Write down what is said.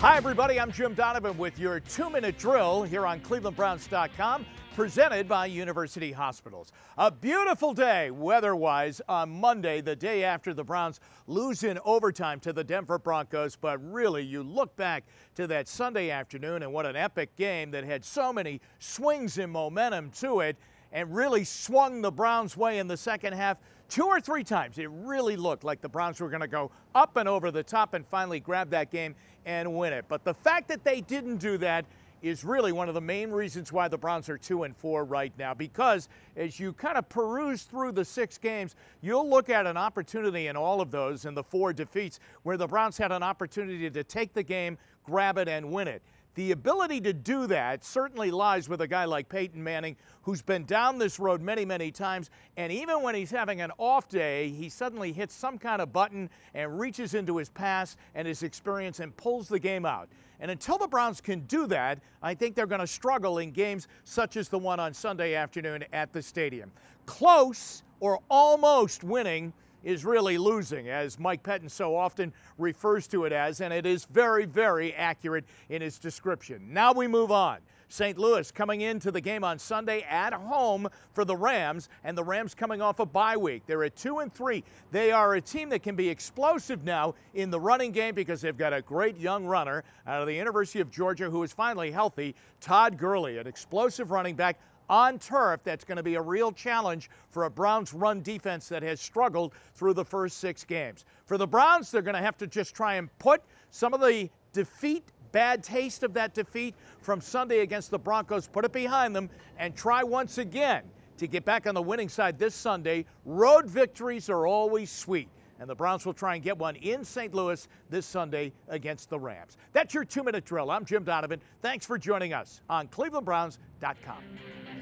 Hi, everybody. I'm Jim Donovan with your two minute drill here on ClevelandBrowns.com, presented by University Hospitals. A beautiful day weather wise on Monday, the day after the Browns lose in overtime to the Denver Broncos. But really, you look back to that Sunday afternoon and what an epic game that had so many swings in momentum to it and really swung the Browns' way in the second half. Two or three times, it really looked like the Browns were going to go up and over the top and finally grab that game and win it. But the fact that they didn't do that is really one of the main reasons why the Browns are 2 and 4 right now because as you kind of peruse through the 6 games you'll look at an opportunity in all of those in the four defeats where the Browns had an opportunity to take the game, grab it and win it. The ability to do that certainly lies with a guy like Peyton Manning, who's been down this road many, many times. And even when he's having an off day, he suddenly hits some kind of button and reaches into his past and his experience and pulls the game out. And until the Browns can do that, I think they're going to struggle in games such as the one on Sunday afternoon at the stadium. Close or almost winning is really losing, as Mike Pettine so often refers to it as, and it is very, very accurate in his description. Now we move on. St. Louis coming into the game on Sunday at home for the Rams, and the Rams coming off a bye week. They're at two and three. They are a team that can be explosive now in the running game because they've got a great young runner out of the University of Georgia who is finally healthy, Todd Gurley, an explosive running back on turf that's going to be a real challenge for a Browns run defense that has struggled through the first six games. For the Browns, they're going to have to just try and put some of the defeat bad taste of that defeat from Sunday against the Broncos, put it behind them, and try once again to get back on the winning side this Sunday. Road victories are always sweet and the Browns will try and get one in St. Louis this Sunday against the Rams. That's your two minute drill. I'm Jim Donovan. Thanks for joining us on ClevelandBrowns.com.